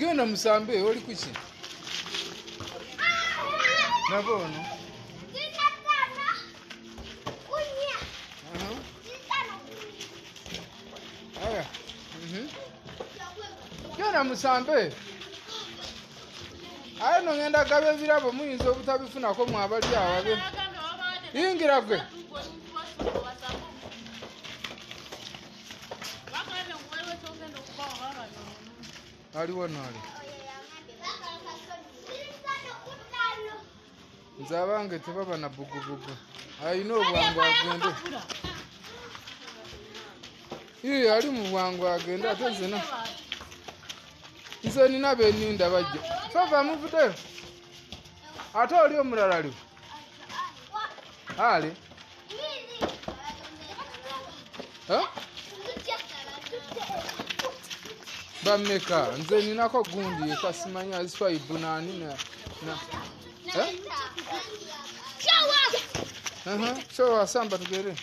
genda musambe oli kuki nabo ono. Mhm. genda musambe. Aye no ngenda gaba ebirabo muyinza obutabifunako mwabali awabe. Yingira gwe aliwo nali nze abange tebaba na bugubugu. Alina obwangu agende. Ii ali mu bwangu agende ate nzena nze nina beninda bajja. Fava muvudeyo ate oli omulala liwe ali bameka nze ninako gundi kasimanyi aziswa ibunani na, na. Eh? showa samba tugere